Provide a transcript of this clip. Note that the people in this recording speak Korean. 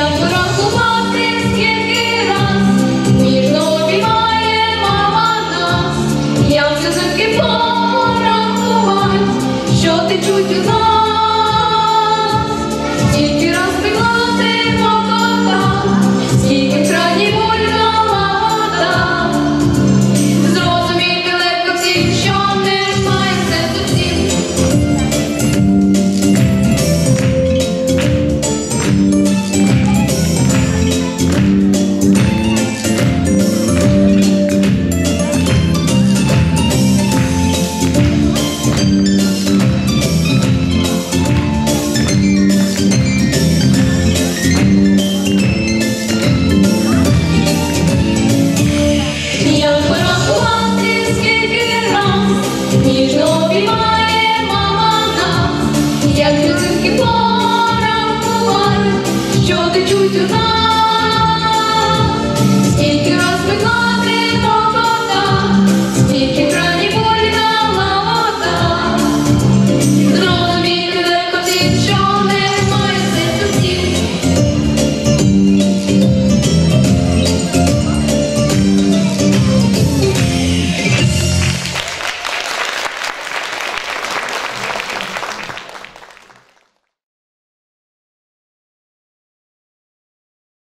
영으로 keep on